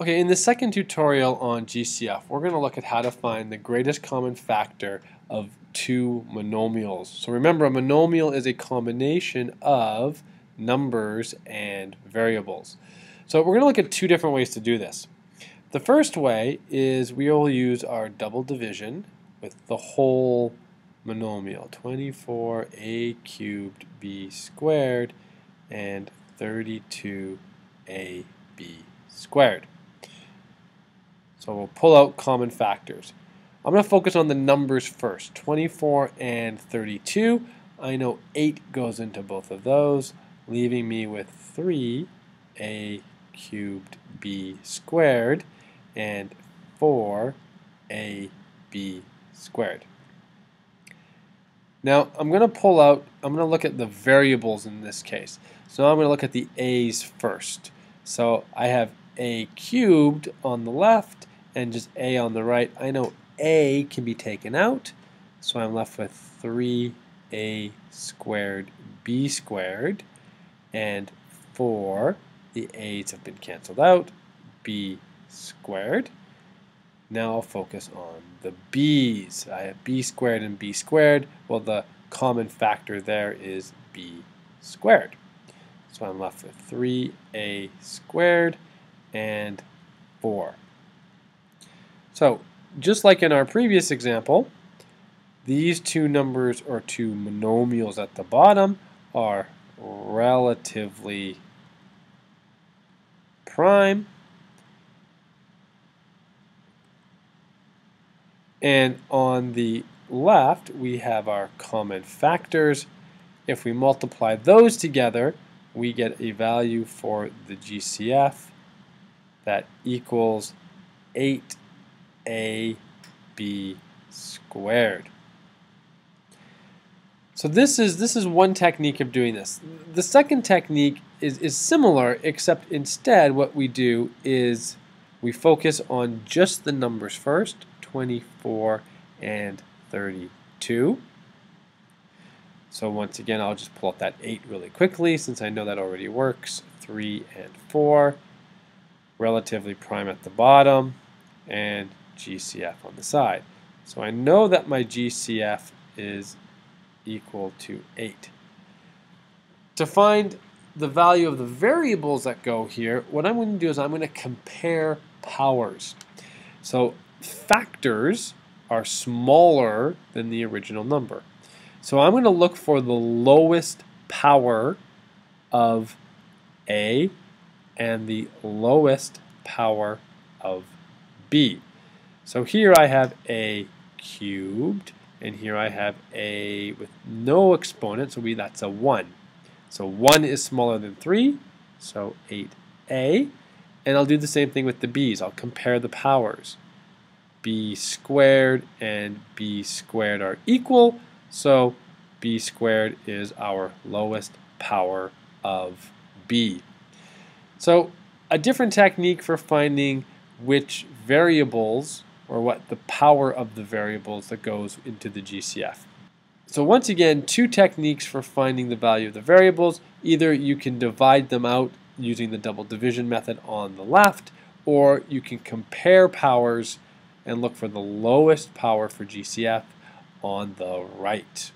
Okay, in the second tutorial on GCF, we're going to look at how to find the greatest common factor of two monomials. So remember, a monomial is a combination of numbers and variables. So we're going to look at two different ways to do this. The first way is we will use our double division with the whole monomial, 24a cubed b squared and 32ab squared. So we'll pull out common factors. I'm going to focus on the numbers first, 24 and 32. I know 8 goes into both of those, leaving me with 3a cubed b squared and 4ab squared. Now I'm going to pull out, I'm going to look at the variables in this case. So I'm going to look at the a's first. So I have a cubed on the left and just a on the right. I know a can be taken out, so I'm left with 3a squared b squared, and 4, the a's have been canceled out, b squared. Now I'll focus on the b's. I have b squared and b squared. Well, the common factor there is b squared. So I'm left with 3a squared and 4. So just like in our previous example, these two numbers or two monomials at the bottom are relatively prime. And on the left we have our common factors. If we multiply those together we get a value for the GCF that equals 8 ab squared. So this is this is one technique of doing this. The second technique is, is similar, except instead what we do is we focus on just the numbers first, 24 and 32. So once again, I'll just pull out that 8 really quickly since I know that already works. 3 and 4, relatively prime at the bottom, and GCF on the side. So I know that my GCF is equal to 8. To find the value of the variables that go here, what I'm going to do is I'm going to compare powers. So factors are smaller than the original number. So I'm going to look for the lowest power of A and the lowest power of B. So here I have a cubed, and here I have a with no exponent, so we that's a 1. So 1 is smaller than 3, so 8a. And I'll do the same thing with the b's. I'll compare the powers. b squared and b squared are equal, so b squared is our lowest power of b. So a different technique for finding which variables or what the power of the variables that goes into the GCF. So once again, two techniques for finding the value of the variables. Either you can divide them out using the double division method on the left, or you can compare powers and look for the lowest power for GCF on the right.